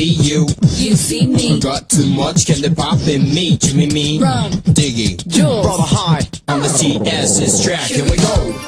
see you. You see me. Got too much candy pop in me. Jimmy me. Rum. Diggy. Jules. Brother high. On the CS's track. Here we go.